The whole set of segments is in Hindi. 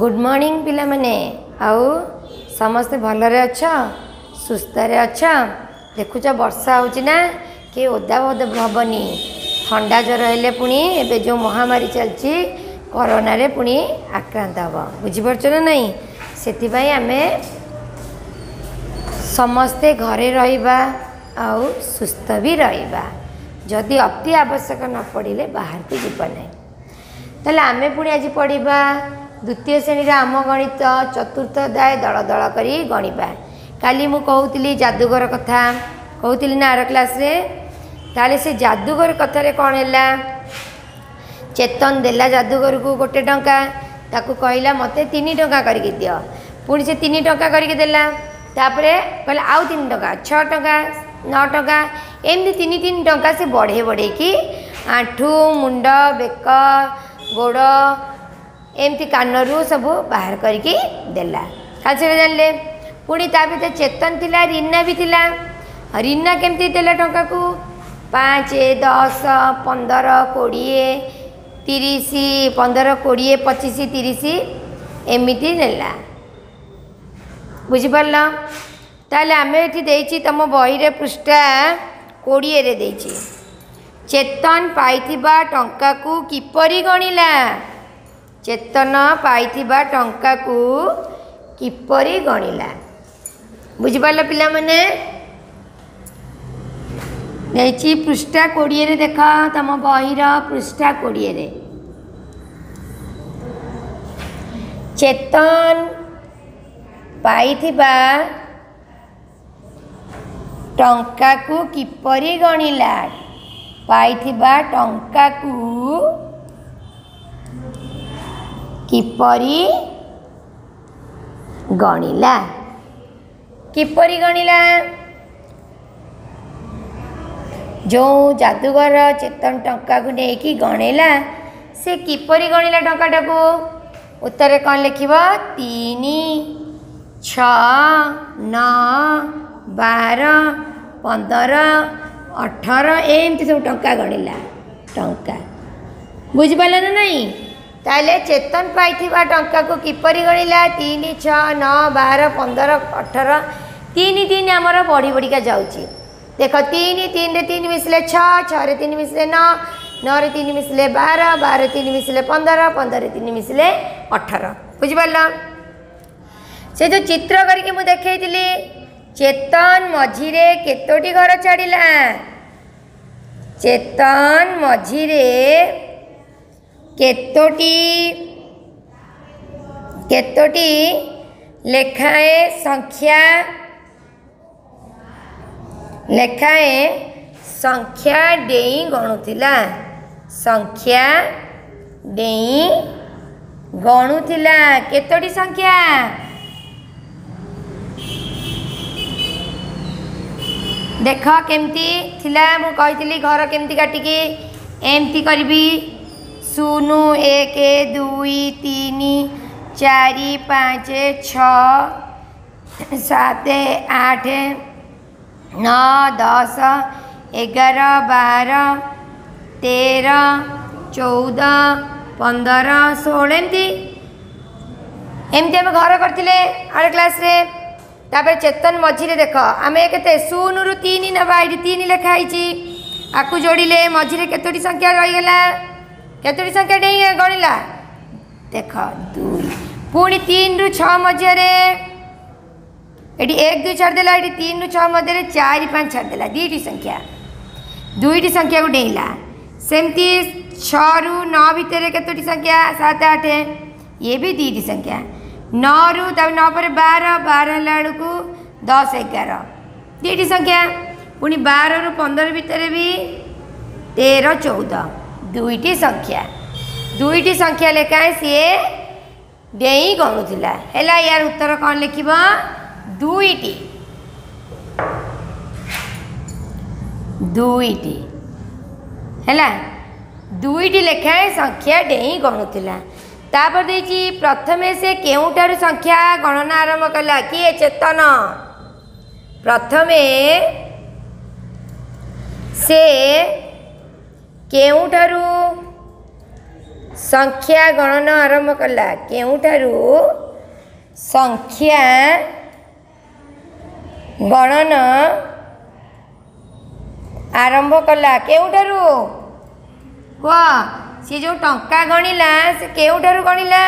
ଗୁଡ଼୍ ମର୍ଣ୍ଣିଂ ପିଲାମାନେ ଆଉ ସମସ୍ତେ ଭଲରେ ଅଛ ସୁସ୍ଥରେ ଅଛ ଦେଖୁଛ ବର୍ଷା ହେଉଛି ନା କିଏ ଓଦା ହେବନି ଥଣ୍ଡା ଜ୍ୱର ହେଲେ ପୁଣି ଏବେ ଯେଉଁ ମହାମାରୀ ଚାଲିଛି କରୋନାରେ ପୁଣି ଆକ୍ରାନ୍ତ ହେବ ବୁଝିପାରୁଛ ନା ନାହିଁ ସେଥିପାଇଁ ଆମେ ସମସ୍ତେ ଘରେ ରହିବା ଆଉ ସୁସ୍ଥ ବି ରହିବା ଯଦି ଅତି ଆବଶ୍ୟକ ନ ପଡ଼ିଲେ ବାହାରକୁ ଯିବ ନାହିଁ ତାହେଲେ ଆମେ ପୁଣି ଆଜି ପଢ଼ିବା ଦ୍ୱିତୀୟ ଶ୍ରେଣୀର ଆମ ଗଣିତ ଚତୁର୍ଥ ଅଧ୍ୟାୟ ଦଳ ଦଳ କରି ଗଣିବା କାଲି ମୁଁ କହୁଥିଲି ଯାଦୁଘର କଥା କହୁଥିଲି ନା ଆର କ୍ଲାସ୍ରେ ତାହେଲେ ସେ ଯାଦୁଘର କଥାରେ କ'ଣ ହେଲା ଚେତନ ଦେଲା ଯାଦୁଘରକୁ ଗୋଟେ ଟଙ୍କା ତାକୁ କହିଲା ମୋତେ ତିନି ଟଙ୍କା କରିକି ଦିଅ ପୁଣି ସେ ତିନି ଟଙ୍କା କରିକି ଦେଲା ତାପରେ କହିଲା ଆଉ ତିନି ଟଙ୍କା ଛଅ ଟଙ୍କା ନଅ ଟଙ୍କା ଏମିତି ତିନି ତିନି ଟଙ୍କା ସେ ବଢ଼େଇ ବଢ଼େଇକି ଆଣ୍ଠୁ ମୁଣ୍ଡ ବେକ ଗୋଡ଼ ଏମିତି କାନରୁ ସବୁ ବାହାର କରିକି ଦେଲା କାଲି ସେଟା ଜାଣିଲେ ପୁଣି ତା ଭିତରେ ଚେତନ ଥିଲା ରିନା ବି ଥିଲା ରିନା କେମିତି ଦେଲା ଟଙ୍କାକୁ ପାଞ୍ଚ ଦଶ ପନ୍ଦର କୋଡ଼ିଏ ତିରିଶ ପନ୍ଦର କୋଡ଼ିଏ ପଚିଶ ତିରିଶ ଏମିତି ନେଲା ବୁଝିପାରିଲ ତାହେଲେ ଆମେ ଏଠି ଦେଇଛି ତୁମ ବହିରେ ପୃଷ୍ଠା କୋଡ଼ିଏରେ ଦେଇଛି ଚେତନ ପାଇଥିବା ଟଙ୍କାକୁ କିପରି ଗଣିଲା ଚେତନ ପାଇଥିବା ଟଙ୍କାକୁ କିପରି ଗଣିଲା ବୁଝିପାରିଲ ପିଲାମାନେ ନେଇଛି ପୃଷ୍ଠା କୋଡ଼ିଏରେ ଦେଖ ତୁମ ବହିର ପୃଷ୍ଠା କୋଡ଼ିଏରେ ଚେତନ ପାଇଥିବା ଟଙ୍କାକୁ କିପରି ଗଣିଲା ପାଇଥିବା ଟଙ୍କାକୁ କିପରି ଗଣିଲା କିପରି ଗଣିଲା ଯେଉଁ ଯାଦୁଗର ଚେତନ ଟଙ୍କାକୁ ନେଇକି ଗଣେଇଲା ସେ କିପରି ଗଣିଲା ଟଙ୍କାଟାକୁ ଉତ୍ତରରେ କ'ଣ ଲେଖିବ ତିନି ଛଅ ନଅ ବାର ପନ୍ଦର ଅଠର ଏମିତି ସବୁ ଟଙ୍କା ଗଣିଲା ଟଙ୍କା ବୁଝିପାରିଲ ନା ନାହିଁ ତାହେଲେ ଚେତନ ପାଇଥିବା ଟଙ୍କାକୁ କିପରି ଗଣିଲା ତିନି ଛଅ ନଅ ବାର ପନ୍ଦର ଅଠର ତିନି ତିନି ଆମର ବଢ଼ି ବଢ଼ିକା ଯାଉଛି ଦେଖ ତିନି ତିନିରେ ତିନି ମିଶିଲେ ଛଅ ଛଅରେ ତିନି ମିଶିଲେ ନଅ ନଅରେ ତିନି ମିଶିଲେ ବାର ବାରରେ ତିନି ମିଶିଲେ ପନ୍ଦର ପନ୍ଦରରେ ତିନି ମିଶିଲେ ଅଠର ବୁଝିପାରିଲ ସେ ଯେଉଁ ଚିତ୍ର କରିକି ମୁଁ ଦେଖେଇଥିଲି ଚେତନ ମଝିରେ କେତୋଟି ଘର ଛାଡ଼ିଲା ଚେତନ ମଝିରେ कतोटी लेखाए संख्या लेखाए संख्या डे गणुला संख्या डे गणुला कतोटी संख्या देख केमती घर केमती काटिकी एमती करी ଶୂନ ଏକ ଦୁଇ ତିନି ଚାରି ପାଞ୍ଚ ଛଅ ସାତ ଆଠ ନଅ ଦଶ ଏଗାର ବାର ତେର ଚଉଦ ପନ୍ଦର ଷୋହଳ ଏମିତି ଏମିତି ଆମେ ଘର କରିଥିଲେ ଆର କ୍ଲାସ୍ରେ ତାପରେ ଚେତନ ମଝିରେ ଦେଖ ଆମେ କେତେ ଶୂନରୁ ତିନି ନେବା ଏଠି ତିନି ଲେଖା ହେଇଛି ଆକୁ ଯୋଡ଼ିଲେ ମଝିରେ କେତୋଟି ସଂଖ୍ୟା ରହିଗଲା कतोटी संख्या डे गणला देख दुई पुणी तीन रु छा ये एक दुई छाड़देला ये तीन रु छा चार पाँच छाड़देला दुईटी संख्या दुईट संख्या को डेला सेमती छु नौ भितर कतोटी संख्या सात आठ ये भी दुईट संख्या नौ रु नौ बार बार है दस एगार दुईट संख्या पुणी बार रु पंदर भितर भी तेर चौदह दुईट संख्या दुईट संख्या लेखा सीए दे गणुला है यार उत्तर कौन लिख दुईट दुईट है दुईट लेखाए संख्या डे गणुला तापर दे प्रथम से केवटर संख्या गणना आरंभ कला किए चेतन प्रथम से କେଉଁଠାରୁ ସଂଖ୍ୟା ଗଣନ ଆରମ୍ଭ କଲା କେଉଁଠାରୁ ସଂଖ୍ୟା ଗଣନ ଆରମ୍ଭ କଲା କେଉଁଠାରୁ କୁହ ସିଏ ଯେଉଁ ଟଙ୍କା ଗଣିଲା ସେ କେଉଁଠାରୁ ଗଣିଲା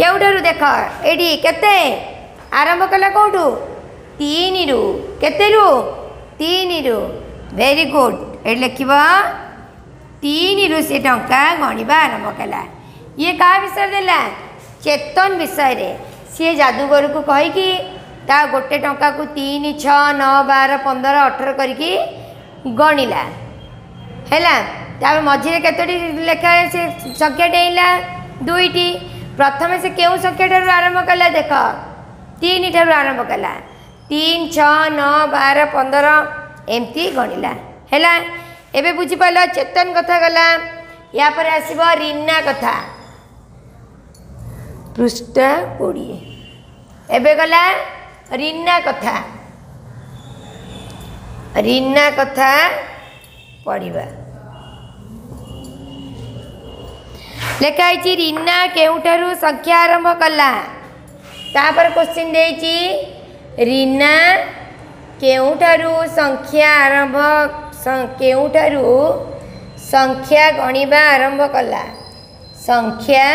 କେଉଁଠାରୁ ଦେଖ ଏଇଠି କେତେ ଆରମ୍ଭ କଲା କେଉଁଠୁ ତିନିରୁ କେତେରୁ ତିନିରୁ વેરી ગુડ એટલે લખીବ ତିନିରୁ ସେ ଟଙ୍କା ଗଣିବା ଆରମ୍ଭ କଲା ଇଏ କାହା ବିଷୟରେ ଦେଲା ଚେତନ ବିଷୟରେ ସିଏ ଯାଦୁଗରକୁ କହିକି ତା ଗୋଟେ ଟଙ୍କାକୁ ତିନି ଛଅ ନଅ ବାର ପନ୍ଦର ଅଠର କରିକି ଗଣିଲା ହେଲା ତାପରେ ମଝିରେ କେତୋଟି ଲେଖା ସେ ସଂଖ୍ୟା ଡେଇଁଲା ଦୁଇଟି ପ୍ରଥମେ ସେ କେଉଁ ସଂଖ୍ୟାଠାରୁ ଆରମ୍ଭ କଲା ଦେଖ ତିନିଠାରୁ ଆରମ୍ଭ କଲା ତିନି ଛଅ ନଅ ବାର ପନ୍ଦର ଏମିତି ଗଣିଲା ହେଲା ଏବେ ବୁଝିପାରିଲ ଚେତନ କଥା ଗଲା ୟା ପରେ ଆସିବ ରିନା କଥା ପୃଷ୍ଠା କୋଡ଼ିଏ ଏବେ ଗଲା ରିନା କଥା ରିନା କଥା ପଢ଼ିବା ଲେଖା ହେଇଛି ରିନା କେଉଁଠାରୁ ସଂଖ୍ୟା ଆରମ୍ଭ କଲା ତାପରେ କୋଶ୍ଚିନ୍ ଦେଇଛି ରିନା के आरम्भ संख्या गणि आरम्भ कला संख्या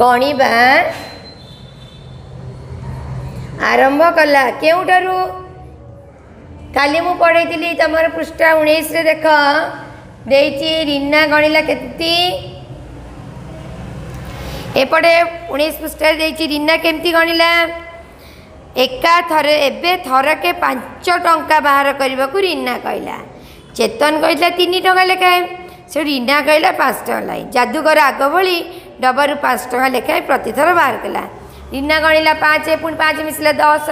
गणि आरम्भ कला के पढा त रिन्ना पृष्ठ उन्स एपडे रिना गणिलाप उनी पृष्ठ केमति गणिला? एका थरे एबे थरे के पांच टंका बाहर करबा को रीना कहला चेतन कहला 3 टका लेखाय से रीना कहला 5 टका लाई जादूगर आगो बोली डबर 5 टका लेखाय प्रति थरे बाहर कला रीना गणिला 5 ए पुनी 5 मिसले 10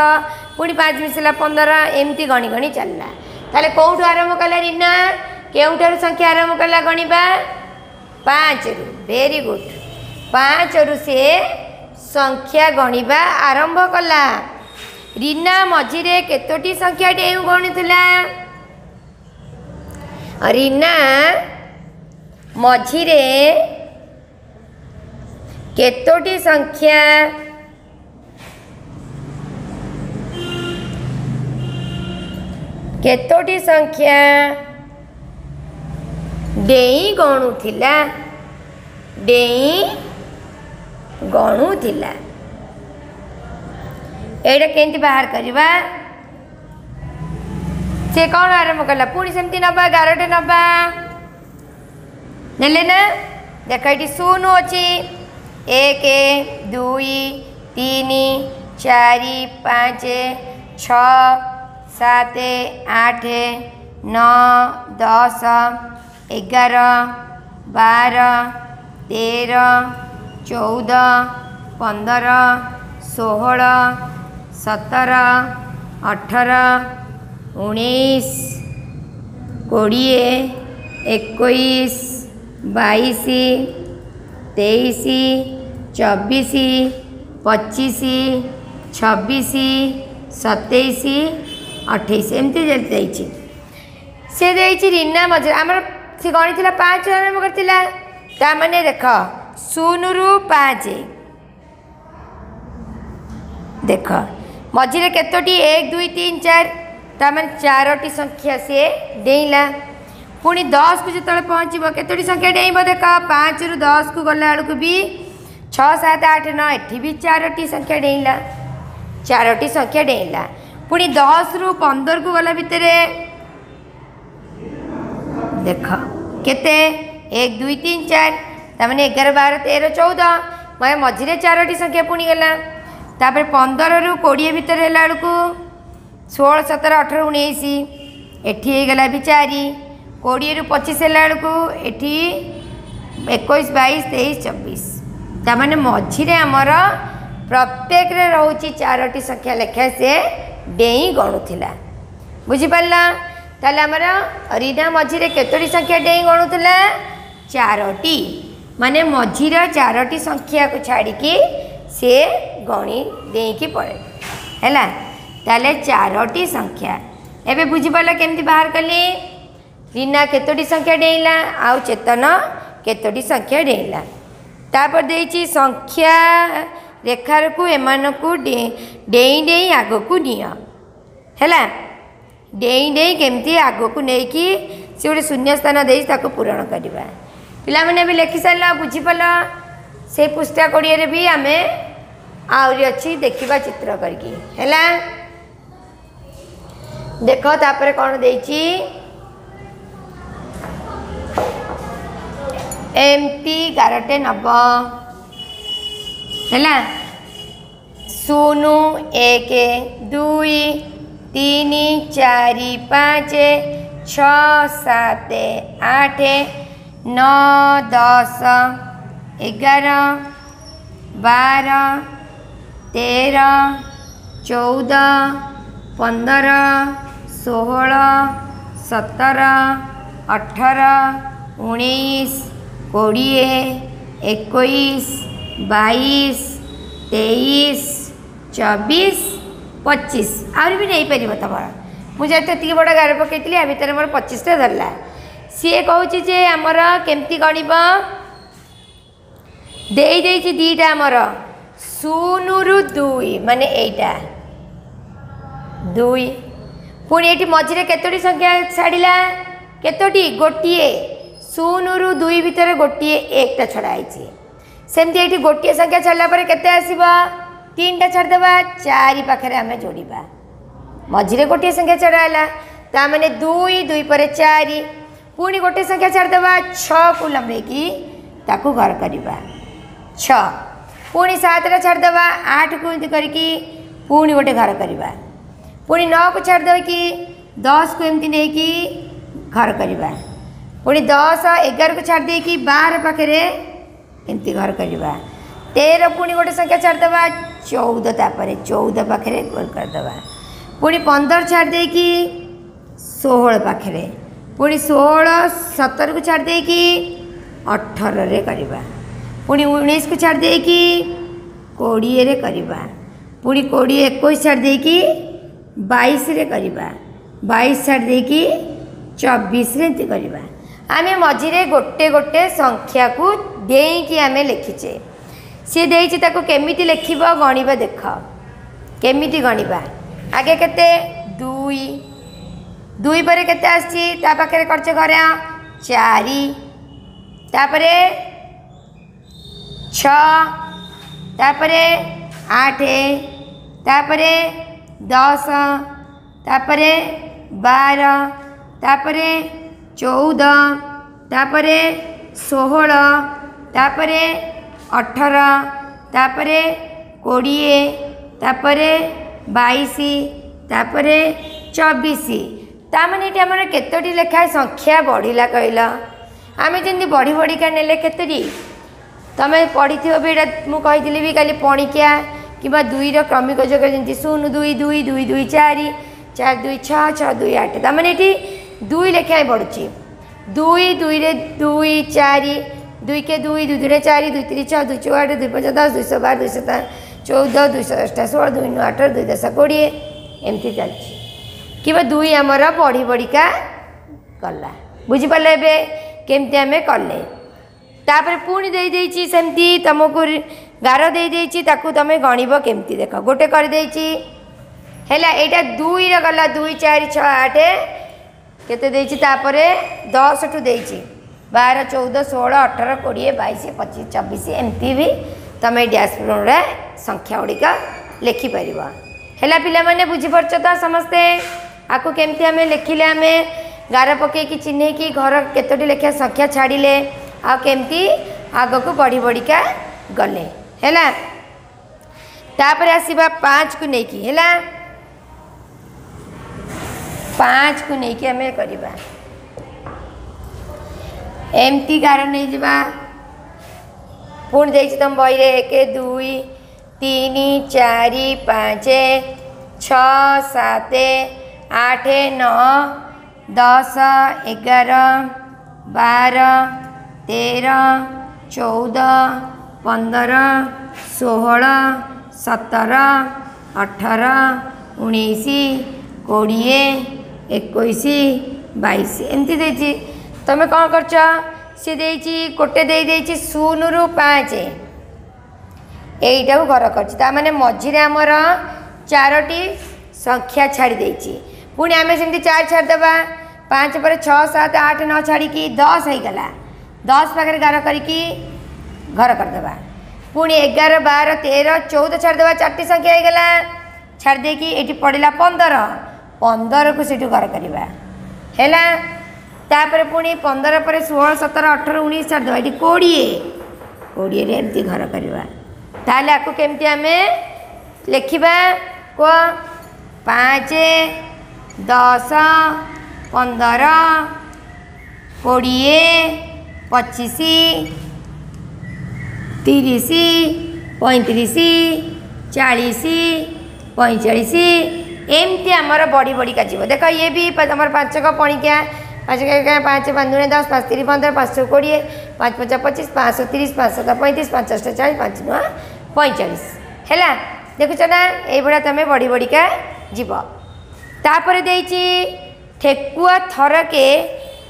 पुनी 5 मिसले 15 एमती गणी गणी चलला ताले कोठ आरंभ कला रीना केउठर संख्या आरंभ कला गणीबा 5 रु वेरी गुड 5 रु से संख्या गणीबा आरंभ कला રીના મજીરે કેતોટી સંખ્યા ડેઉ ગણુલા રીના મજીરે કેતોટી સંખ્યા કેતોટી સંખ્યા ડેઈ ગણુલા ડેઈ ગણુલા ଏଇଟା କେମିତି ବାହାର କରିବା ସେ କ'ଣ ଆରମ୍ଭ କଲା ପୁଣି ସେମିତି ନେବା ଗାରଟେ ନେବା ନେଲେ ନା ଦେଖ ଏଠି ଶୂନ ଅଛି ଏକ ଦୁଇ ତିନି ଚାରି ପାଞ୍ଚ ଛଅ ସାତ ଆଠ ନଅ ଦଶ ଏଗାର ବାର ତେର ଚଉଦ ପନ୍ଦର ଷୋହଳ ସତର ଅଠର ଉଣେଇଶ କୋଡ଼ିଏ ଏକୋଇଶ ବାଇଶ ତେଇଶ ଚବିଶ ପଚିଶ ଛବିଶ ସତେଇଶ ଅଠେଇଶ ଏମିତି ଯାଇଛି ସେ ଦେଇଛି ରିନା ମଜୁର ଆମର ସେ ଗଣିଥିଲା ପାଞ୍ଚ ଆରମ୍ଭ କରିଥିଲା ତା ମାନେ ଦେଖ ଶୂନରୁ ପାଞ୍ଚ ଦେଖ मझे कतोटी एक दुई तीन चार तमें चारोटी संख्या सी डेला पुणी दस को जिते पहुँच कतोटी संख्या डेब देख पाँच रु दस को गला बेलू भी छ सात आठ नौ ये भी चारोटी संख्या डेला चारोटी संख्या डेला पुणी दस रु पंदर को गला भितर देख के एक दुई तीन चार तमें एगार बार तेरह चौदह मैं मझे चारोटी संख्या पुणी गला ତାପରେ ପନ୍ଦରରୁ କୋଡ଼ିଏ ଭିତରେ ହେଲା ବେଳକୁ ଷୋହଳ ସତର ଅଠର ଉଣେଇଶ ଏଠି ହେଇଗଲା ବି ଚାରି କୋଡ଼ିଏରୁ ପଚିଶ ହେଲା ବେଳକୁ ଏଠି ଏକୋଇଶ ବାଇଶ ତେଇଶ ଚବିଶ ତାମାନେ ମଝିରେ ଆମର ପ୍ରତ୍ୟେକରେ ରହୁଛି ଚାରୋଟି ସଂଖ୍ୟା ଲେଖା ସେ ଡେଇଁ ଗଣୁଥିଲା ବୁଝିପାରିଲା ତାହେଲେ ଆମର ରିନା ମଝିରେ କେତୋଟି ସଂଖ୍ୟା ଡେଇଁ ଗଣୁଥିଲା ଚାରୋଟି ମାନେ ମଝିର ଚାରୋଟି ସଂଖ୍ୟାକୁ ଛାଡ଼ିକି ସେ ଗଣି ଦେଇକି ପଳାଇବ ହେଲା ତାହେଲେ ଚାରୋଟି ସଂଖ୍ୟା ଏବେ ବୁଝିପାରିଲ କେମିତି ବାହାର କଲି ରୀନା କେତୋଟି ସଂଖ୍ୟା ଡେଇଁଲା ଆଉ ଚେତନ କେତୋଟି ସଂଖ୍ୟା ଡେଇଁଲା ତାପରେ ଦେଇଛି ସଂଖ୍ୟା ରେଖାକୁ ଏମାନଙ୍କୁ ଡେଇଁ ଡେଇଁ ଆଗକୁ ନିଅ ହେଲା ଡେଇଁ ଡେଇଁ କେମିତି ଆଗକୁ ନେଇକି ସେ ଗୋଟେ ଶୂନ୍ୟ ସ୍ଥାନ ଦେଇଛି ତାକୁ ପୂରଣ କରିବା ପିଲାମାନେ ବି ଲେଖିସାରିଲ ବୁଝିପାରିଲ ସେ ପୃଷ୍ଠା କୋଡ଼ିଏରେ ବି ଆମେ ଆହୁରି ଅଛି ଦେଖିବା ଚିତ୍ର କରିକି ହେଲା ଦେଖ ତାପରେ କ'ଣ ଦେଇଛି ଏମିତି ଗାରଟେ ନେବ ହେଲା ଶୂନ ଏକ ଦୁଇ ତିନି ଚାରି ପାଞ୍ଚ ଛଅ ସାତ ଆଠ ନଅ ଦଶ ଏଗାର ବାର तेरह चौदह पंद्रह सोलह सतर अठर उन्नीस कोड़े एक बाईस तेईस चौबीस पचीस आहरी भी नहीं पार तुम मुझे ये बड़ गार पकई आ भितर मोर पचिशटा धरला सीए कहे आमर केमती गणब ଦେଇଦେଇଛି ଦୁଇଟା ଆମର সুনুরু দুই মানে এইটা দুই পুনি এটি মঝিরে কতটি সংখ্যা ছাড়া কতটি গোটিয়ে শূন্যু দুই ভিতরে গোটিয়ে একটা ছড়া হয়েছে সেমতি এটি গোটিয়ে সংখ্যা ছাড়া পরে কেতে আসব তিনটা ছাড়িদেবা চারি পাখে আমি যোড়া মঝিরে গোটিয়ে সংখ্যা ছড়া হল তা মানে দুই দুই পরে চারি পুনি গোটিয়ে সংখ্যা ছাড়িদেবা ছু লম্বাইকি তাকে ঘর করা ছ पुणी सात छाड़दे आठ को एमती करोटे घर करवा पुणी नौ को छाड़दे कि दस को एमती नहीं कि घर करवा पुणी दस एगार को छाड़ दे कि बार पाखे एमती घर करवा तेर पुणी गोटे संख्या छाड़दे चौदह तापर चौदह पाखे घर करदे पुणी पंदर छाड़ दे कि षोह पाखे पुणी षोह सतर को छाड़ दे कि अठर करवा पुणी उन्नीस को छाड़ कि कोड़े पुणी कोड़े एक छाड़ कि बैस बैस छाड़ कि चबीस आम मझे गोटे गोटे संख्या को दे कि आम लिखिचे सी देमी लिख गणवा देख केमी गण आगे के दुई पर आखिर कर चार ছ তারপরে আট তারপরে দশ তারপরে বার তারপরে চৌদ তারপরে ষোহল তারপরে অঠর তারপরে কোড়িয়ে তারপরে বাইশ তারপরে চবিশ তা মানে এটি আমার কতটি লেখায় সংখ্যা বড়িলা কহিল আমি যেমনি বড়ি বড়িকা নেলে কতটি તમે પડીથી બેટા હું કહીଥିଲି બી કાલે પણિક્યા કિંવા દુઈર ક્રમિક যোগ যেমন শূন্য দুই দুই দুই দুই চারি চার দুই ছ ছ দুই আট তার মানে এটি দুই লেখায় পড়ুছি দুই দুইরে দুই চারি দুইকে দুই দুই দুইরে চারি দুই তিরি ছ দুই চৌ আট দুই পঞ্চ দশ দুইশো বার দুইশো চৌদ দুইশো দশটা ষোল দুই নয় আঠার দুই দশ কোড়িয়ে এমতি চালছি কিংবা দুই আমার পড়ি পড়িকা কলা বুঝিপারলে এবে কেমতি আমি কলে तापर पुणी सेमती तुमको गार देखू तुम गणब केमती देख गोटे करदे है यहाँ दुईर गला दुई चार छ आठ केतरे दस टू दे बार चौदह षोह अठर कोड़े बैश पचिश चबीस एमती भी तुम डैशबोर्ड संख्या गुड़िक लिखिपर है पाने त समस्ते आपको केमती आम लिखले आम गार पकई कि चिन्ह की घर केतोटी लेखा संख्या छाड़िले आमती आग को बढ़ी बढ़िका गले है तापर आसवा पाँच को लेकिन है पाँच को लेकिन आम करवा गार नहीं जावा पुणी दे तुम बही एक दुई तीन चार पाँच छ सात आठ नौ दस एगार बार तेरह चौदह पंद्रह षोह सत्रह अठारह उन्नीस कोड़े एक बैश एमती दे कौन कर गोटे शून रु पाँच यहीटा घर कर मझे आमर चारोटी संख्या छाड़ी पुणी आम सेमती चार छाड़देवा पाँच पर छः सात आठ नौ छाड़ी दस हो दस पाखे गार कर घर करदे पुणी एगार बार तेर चौदह छाड़दे चार संख्या हो गला छाड़ ये पड़ा पंदर पंदर को सीठ घर है पुणी पंदर पर षोह सतर अठर उन्नीस छाड़दे ये कोड़े कोड़े एमती घर करमें लिखा क पाँच दस पंदर कोड़े पच्चीस तीस पैंतीस चालीस पैंचाश एमती आमर बढ़ी बढ़िका जीव देख ये भी तुम पांचक पणिकिया पाँच पाँच पाँच दस पाँच तीन पंद्रह पाँच सौ कोड़े पाँच पचा पचिश पाँच सौ तीस पाँच सौ पैंतीस पाँच अष्ट चालीस पाँच नौ पैंचाश है देखुच ना ये तुम बढ़ी बढ़िका जीव तापर देखिए थर के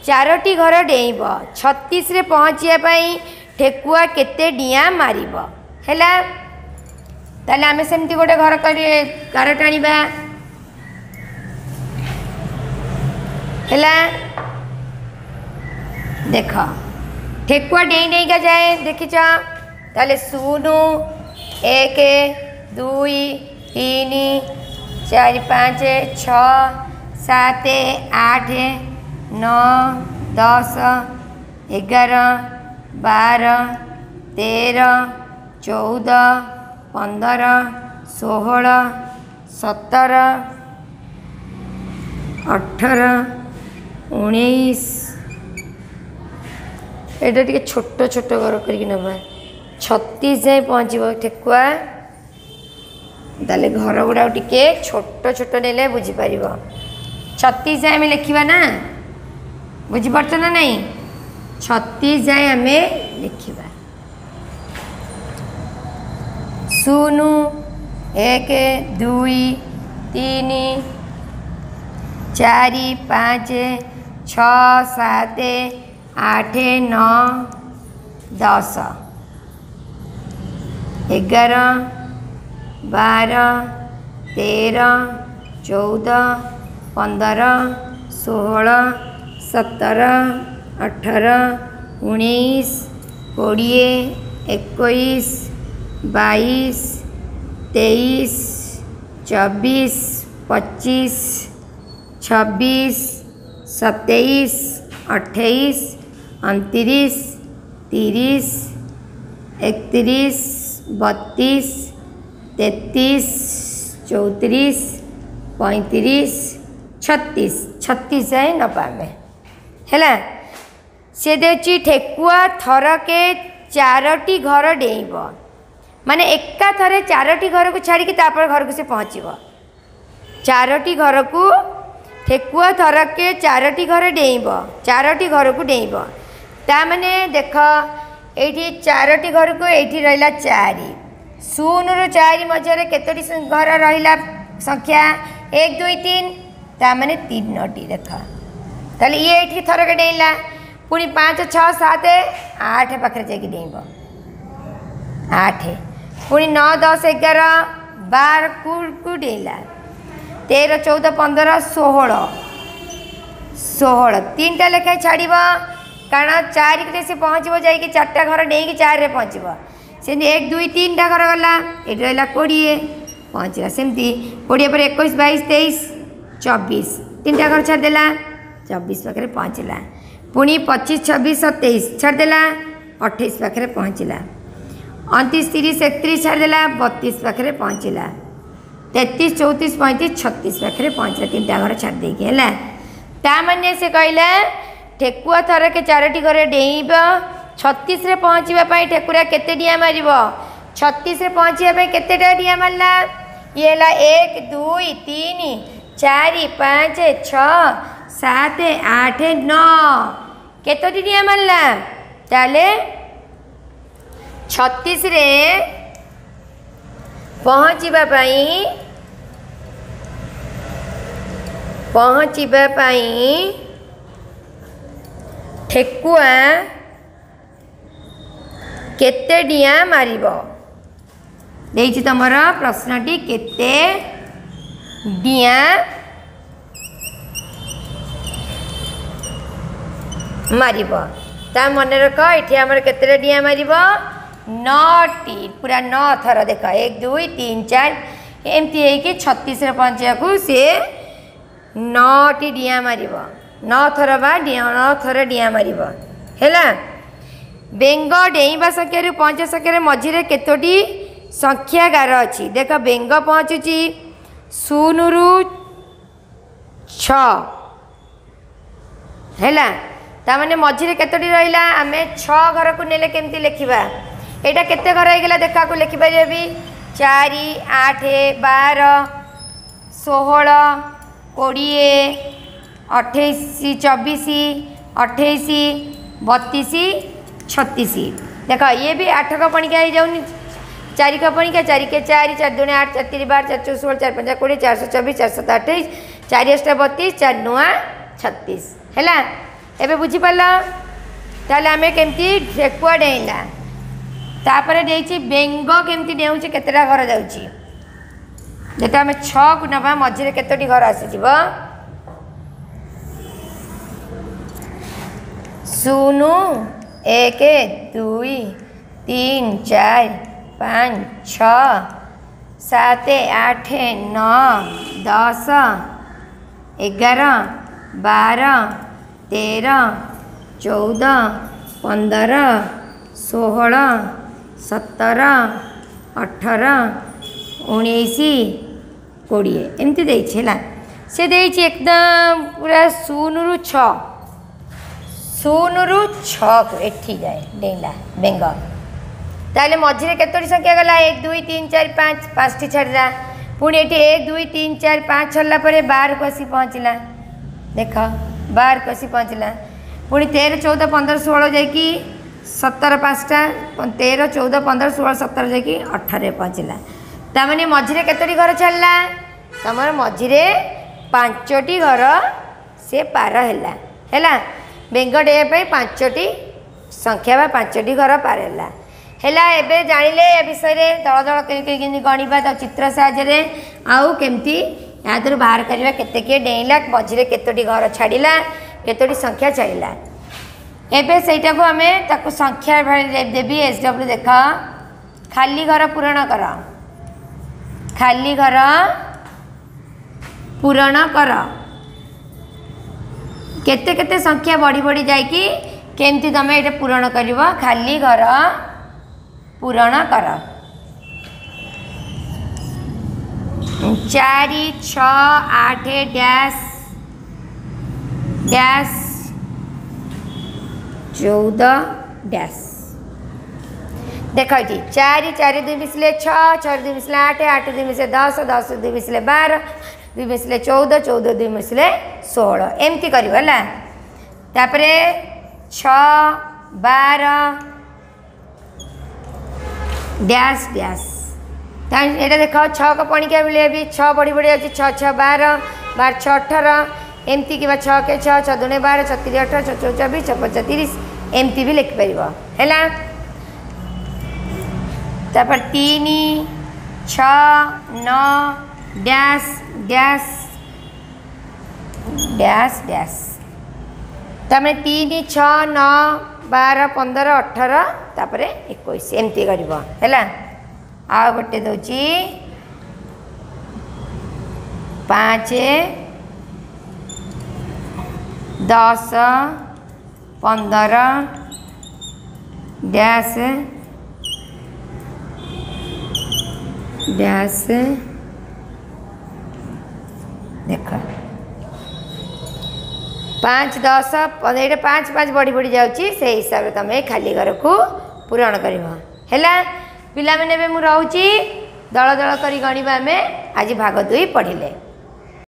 चारोटी घर डेब छतीस पहुँचापी ठेकुआ के मार है आम सेम गोटे घर कर देख ठेकुआ डेई डेका जाए देखीच ताले शून एक दुई तीन चार पाँच छत आठ नौ दस ग्यारह बारह तेरह चौदह पंद्रह सोलह सत्रह अठारह उन्नीस ଏଇଟା ଟିକେ ଛୋଟ ଛୋଟ ଘର କରିକି ନେବା ଛତିଶ ଯାଏଁ ପହଞ୍ଚିବ ଠେକୁଆ ତାହେଲେ ଘର ଗୁଡ଼ାକ ଟିକେ ଛୋଟ ଛୋଟ ନେଲେ ବୁଝିପାରିବ ଛତିଶ ଯାଏଁ ଆମେ ଲେଖିବା ନା बुझे ना नहीं छत्तीस जाए आम लिखा शून एक दुई तीन चार पाँच छत आठ नौ दस एगार बार तेर चौद पंदर षोह सतर अठर उन्नीस कोड़े एक बैस तेईस चबीस पचीस छब्बीस सतैश अठाईस अंतीस तीस एकतीस बतीस तेतीस चौतीस पैंतीस छत्तीस छत्तीस है नपा ହେଲା ସେ ଦେଉଛି ଠେକୁଆ ଥରକେ ଚାରୋଟି ଘର ଡେଇଁବ ମାନେ ଏକାଥରେ ଚାରୋଟି ଘରକୁ ଛାଡ଼ିକି ତାପରେ ଘରକୁ ସେ ପହଞ୍ଚିବ ଚାରୋଟି ଘରକୁ ଠେକୁଆ ଥରକେ ଚାରୋଟି ଘର ଡେଇଁବ ଚାରୋଟି ଘରକୁ ଡେଇଁବ ତା ମାନେ ଦେଖ ଏଇଠି ଚାରୋଟି ଘରକୁ ଏଇଠି ରହିଲା ଚାରି ଶୂନରୁ ଚାରି ମଧ୍ୟରେ କେତୋଟି ଘର ରହିଲା ସଂଖ୍ୟା ଏକ ଦୁଇ ତିନି ତା ମାନେ ତିନୋଟି ଦେଖ ताले ये इटी थोर के डेला पुनी पाँच छः सात आठ पाखे जाइ डेब आठ पुनी नौ दस एगार बार कुछ डेला तेर चौदह पंदर षोह षोह तीन टा लेखाएं छाड़ब कारण चारे से पहुँच जाइए चार्टा घर नहीं चारे पहुँच से एक दुई तीन टा घर गला ये रहा कोड़े पहुँचा सेमती पर एक बैस तेईस चबीस तीन टा घर छाड़देला चबीस पाखे पहुँचला पुणी पचिश छब्बीस सतैश छाड़देला अठाईस पाखे पहुँचला अंतीस तीस एकतीस छाड़देला बतीस पाखे पहुँचला तेतीस चौतीस पैंतीस छतीस पाखे पहुँचला तीन घर छाड़दे है ताने से कहला ठेकुआ थर के चारोटी घर डेईब छतीस पहुँचापी ठेकुरा के मार छतीस पहुँचापी के डिया मारा ये एक दुई तीन चार पाँच छ સાત આઠ નવ કેતોટી ટીયા મારલા તાલે છત્રીસરે પહોંચવા પાઈ પહોંચવા પાઈ ઠેકુઆ କେତେ ଡିଆଁ ମାରିବ ଦେଇଛି ତୁମର ପ୍ରଶ୍ନଟି କେତେ ଡିଆଁ ମାରିବ ତା ମନେ ରଖ ଏଠି ଆମର କେତେଟା ଡିଆଁ ମାରିବ ନଅଟି ପୁରା ନଅ ଥର ଦେଖ ଏକ ଦୁଇ ତିନି ଚାରି ଏମିତି ହେଇକି ଛତିଶରେ ପହଞ୍ଚିବାକୁ ସିଏ ନଅଟି ଡିଆଁ ମାରିବ ନଅ ଥର ବା ନଅ ଥର ଡିଆଁ ମାରିବ ହେଲା ବେଙ୍ଗ ଡେଇଁବା ସଂଖ୍ୟାରୁ ପହଞ୍ଚ ସଂଖ୍ୟାରେ ମଝିରେ କେତୋଟି ସଂଖ୍ୟା ଗାର ଅଛି ଦେଖ ବେଙ୍ଗ ପହଞ୍ଚୁଛି ଶୂନରୁ ଛଅ ହେଲା তাহলে মঝিরে কতটি রহলা আমি ছ ঘরক নেলে কমিটি লেখা এটা কেতে ঘর হয়ে গেল দেখা লেখিপার বি চারি আঠ বার ষোহল কোড়িয়ে অঠেইশ চবিশ অঠেইশ বতিশ ছতিশ দেখ ইয়ে বি আঠ কপণিকা হয়ে যাও চারি কপণিকা চারিকে চারি চার দু আট চার তিন বার চার চৌষ চার পঞ্চ কোড়ি চারশো চবিশ চারশো আঠাইশ চারি অষ্ট বতিশ চার নয় ছতিশ হ্যাঁ एवं बुझीपाल आम कमी ढेकुआ डेला तापर दे बेंग केमती डेऊँचे के घर जाऊँ आम छु मझे कतोटी घर आस शून एक दुई तीन चार पाँच छत आठ नौ दस एगार बार तेरह चौदह पंद्रह सोलह सत्रह अठर उन्नीस कोड़े एमती है से दे एकदम पूरा शून रु छ शून रु छी जाए डेला बेंग তাহলে মঝিরে কতটি সংখ্যা গলা এক দুই তিন চারি পাঁচ পাঁচটি ছাড়া পুঁ এটি এক দুই তিন চারি পাঁচ ছাড়া পরে বারকু আসি পৌঁছলা দেখ ବାହାରକୁ ଆସି ପହଞ୍ଚିଲା ପୁଣି ତେର ଚଉଦ ପନ୍ଦର ଷୋହଳ ଯାଇକି ସତର ପାଞ୍ଚଟା ତେର ଚଉଦ ପନ୍ଦର ଷୋହଳ ସତର ଯାଇକି ଅଠରରେ ପହଞ୍ଚିଲା ତାମାନେ ମଝିରେ କେତୋଟି ଘର ଛାଡ଼ିଲା ତମର ମଝିରେ ପାଞ୍ଚଟି ଘର ସେ ପାର ହେଲା ହେଲା ବେଙ୍ଗ ଡେଇବା ପାଇଁ ପାଞ୍ଚଟି ସଂଖ୍ୟା ବା ପାଞ୍ଚଟି ଘର ପାର ହେଲା ହେଲା ଏବେ ଜାଣିଲେ ଏ ବିଷୟରେ ଦଳ ଦଳ କେମିତି କେମିତି ଗଣିବା ତା ଚିତ୍ର ସାହାଯ୍ୟରେ ଆଉ କେମିତି या दूर बाहर करवा के डेला मझे केतोटी घर छाड़ा केतोटी संख्या चलला एबाक आम संख्या देवी एच डब्ल्यू देख खाली घर पूरण कर खाली घर पूरण कर केते केते संख्या बढ़ी बढ़ी जा कमी तुम ये पूरण कर खाली घर पूरण कर चार छ आठ डैश डैश चौद डैश देख जी चार चार दुई मिसले छः छः दुई मिस आठ आठ दुई मिसले दस दस दुई मिस बार दुई मिसले चौदह चौदह दुई मिस षोह एमती कर डैश डैश ଏଇଟା ଦେଖ ଛଅକ ପଣିକିଆ ଭଳିଆ ବି ଛଅ ବଢ଼ି ବଢ଼ି ଅଛି ଛଅ ଛଅ ବାର ବାର ଛଅ ଅଠର ଏମିତି କିମ୍ବା ଛଅ କେ ଛଅ ଛଅ ଦୁଣେ ବାର ଛଅ ତିରି ଅଠର ଛଅ ଚଉ ଚବିଶ ଛଅ ପଞ୍ଚା ତିରିଶ ଏମିତି ବି ଲେଖିପାରିବ ହେଲା ତାପରେ ତିନି ଛଅ ନଅ ଡ୍ୟାସ୍ ଡ୍ୟାସ୍ ଡ୍ୟାସ୍ ଡ୍ୟାସ୍ ତାମାନେ ତିନି ଛଅ ନଅ ବାର ପନ୍ଦର ଅଠର ତାପରେ ଏକୋଇଶ ଏମିତି କରିବ ହେଲା ଆଉ ଗୋଟେ ଦେଉଛି ପାଞ୍ଚ ଦଶ ପନ୍ଦର ଡ୍ୟାସ୍ ଡ୍ୟାସ୍ ଦେଖ ପାଞ୍ଚ ଦଶ ଏଇଟା ପାଞ୍ଚ ପାଞ୍ଚ ବଢ଼ି ବଢ଼ି ଯାଉଛି ସେଇ ହିସାବରେ ତୁମେ ଖାଲି ଘରକୁ ପୂରଣ କରିବ ହେଲା ପିଲାମାନେ ଏବେ ମୁଁ ରହୁଛି ଦଳ ଦଳ କରି ଗଣିବା ଆମେ ଆଜି ଭାଗ ଦୁଇ ପଢ଼ିଲେ